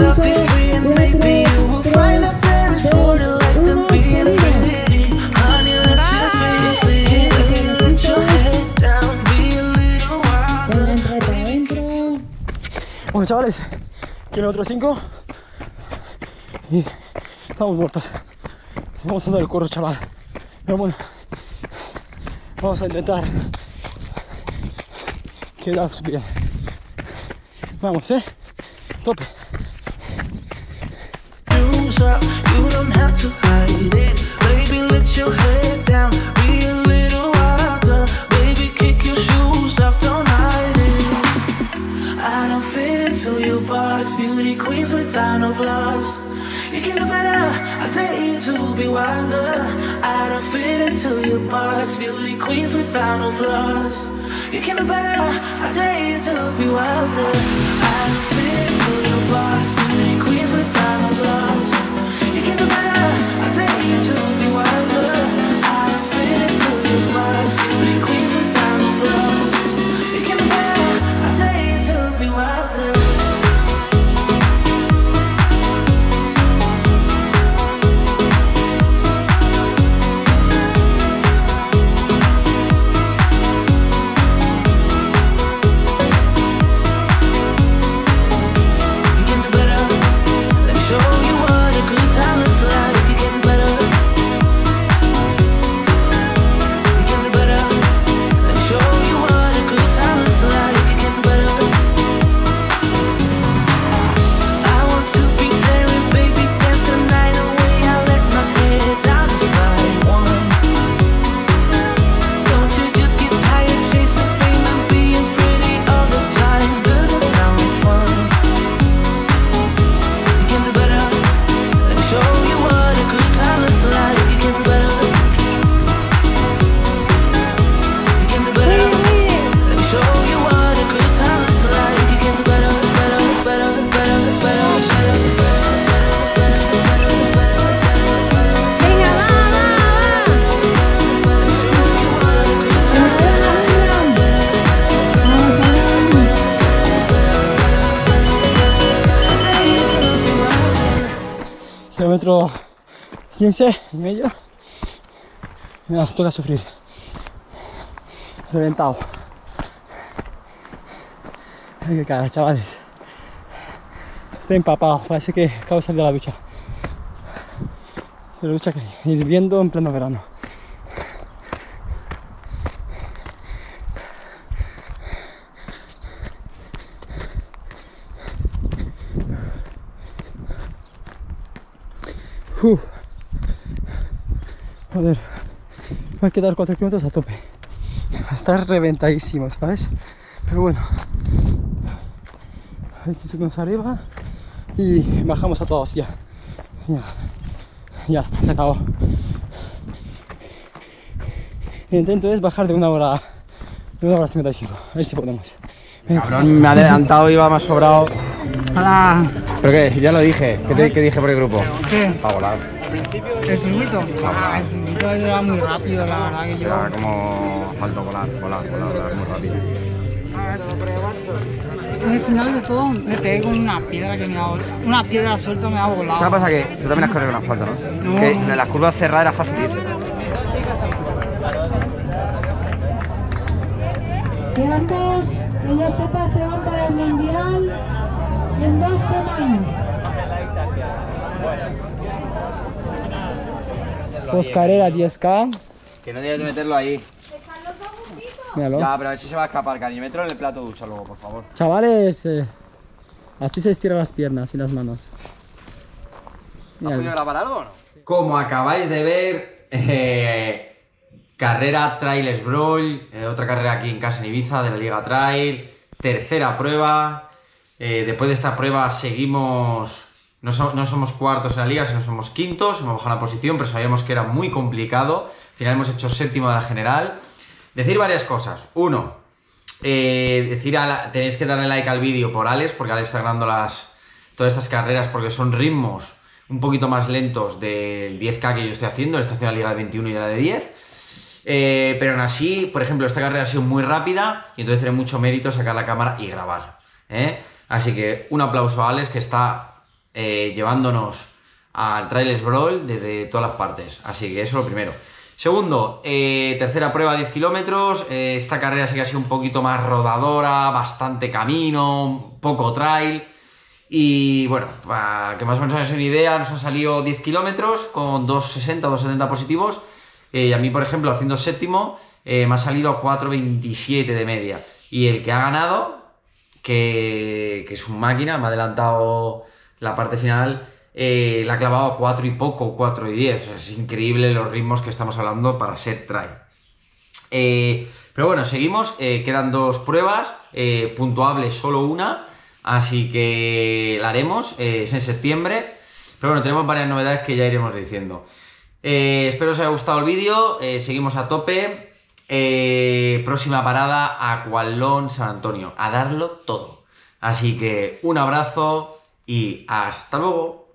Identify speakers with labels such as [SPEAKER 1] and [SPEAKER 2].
[SPEAKER 1] Let yourself be free, and maybe you will find that there is more to life than being pretty. Honey, let's just face it. Let your head down, be a little wilder.
[SPEAKER 2] Bueno, chavales, quiero otros 5 y estamos muertos. Vamos a dar el curro, chaval. Pero bueno, vamos a intentar quedar bien. Vamos, eh. Tope.
[SPEAKER 1] You don't have to hide it. Baby, let your head down, be a little wilder. Baby, kick your shoes off, don't hide it. I don't fit into your box, beauty queens without no flaws. You can do better, I dare you to be wilder. I don't fit into your box, beauty queens without no flaws. You can do better, I dare you to be wilder. I don't fit into your box, beauty queens without no flaws. To
[SPEAKER 2] Kilómetro 15 y medio. Mira, toca sufrir. Reventado. Ay, qué cara, chavales. Estoy empapado, parece que acabo de salir de la ducha. De la ducha que hirviendo en pleno verano. Uf. Joder, me va a quedar 4 kilómetros a tope. Va a estar reventadísimo, ¿sabes? Pero bueno, hay que subirnos arriba y bajamos a todos ya. Ya, ya está, se acabó. El intento es bajar de una hora, de una hora 55. A ver si podemos.
[SPEAKER 3] Cabrón, me ha adelantado, iba más sobrado.
[SPEAKER 4] Hola.
[SPEAKER 3] ¿Pero qué? Ya lo dije. ¿Qué, te- qué dije por el grupo?
[SPEAKER 4] ¿Qué?
[SPEAKER 3] Para volar.
[SPEAKER 4] ¿El circuito? Ah, el circuito era muy rápido, la verdad que yo.
[SPEAKER 3] Era como falto volar, volar, volar, volar muy rápido.
[SPEAKER 4] En el final de todo me pegué con una piedra que me ha Una piedra suelta me ha volado.
[SPEAKER 3] ¿Sabes pasa que tú también has corrido con asfalto, no?
[SPEAKER 4] No.
[SPEAKER 3] Que en las curvas cerradas era facilísimo.
[SPEAKER 5] Quedan dos, que yo sepa se van para el Mundial en dos semanas.
[SPEAKER 2] Post carrera 10K.
[SPEAKER 3] Que no debes de meterlo ahí.
[SPEAKER 2] Míralo.
[SPEAKER 3] Ya, pero a ver si se va a escapar, cariño. Mételo en el plato ducha luego, por favor.
[SPEAKER 2] Chavales, eh, así se estiran las piernas y las manos.
[SPEAKER 3] ¿Has podido grabar algo o no? Como acabáis de ver, eh, carrera Trail Brawl, eh, otra carrera aquí en casa en Ibiza de la Liga Trail, tercera prueba. Eh, después de esta prueba seguimos, no, no somos cuartos en la liga, sino somos quintos, hemos bajado la posición, pero sabíamos que era muy complicado. Al final hemos hecho séptimo de la general. Decir varias cosas. Uno, eh, decir a la- tenéis que darle like al vídeo por Alex, porque Alex está ganando las, todas estas carreras porque son ritmos un poquito más lentos del 10K que yo estoy haciendo, él está haciendo la liga de 21 y la de 10. Eh, pero aún así, por ejemplo, esta carrera ha sido muy rápida y entonces tiene mucho mérito sacar la cámara y grabar. ¿eh? Así que un aplauso a Alex que está eh, llevándonos al Trailers Brawl desde todas las partes. Así que eso es lo primero. Segundo, eh, tercera prueba 10 kilómetros. eh, esta carrera sí que ha sido un poquito más rodadora, bastante camino, poco trail. Y bueno, para que más o menos hagáis una idea, nos han salido 10 kilómetros con 2,60, 2,70 positivos. Y a mí, por ejemplo, haciendo séptimo, me ha salido a 4,27 de media. Y el que ha ganado, que, es un máquina, me ha adelantado la parte final, eh, la ha clavado a 4 y poco, 4 y 10. O sea, es increíble los ritmos que estamos hablando para ser trail. Eh, pero bueno, seguimos. eh, quedan dos pruebas, puntuables solo una. Así que la haremos, es en septiembre. Pero bueno, tenemos varias novedades que ya iremos diciendo. Espero os haya gustado el vídeo. seguimos a tope. Eh, próxima parada, Aqualón San Antonio. A darlo todo. Así que un abrazo y hasta luego.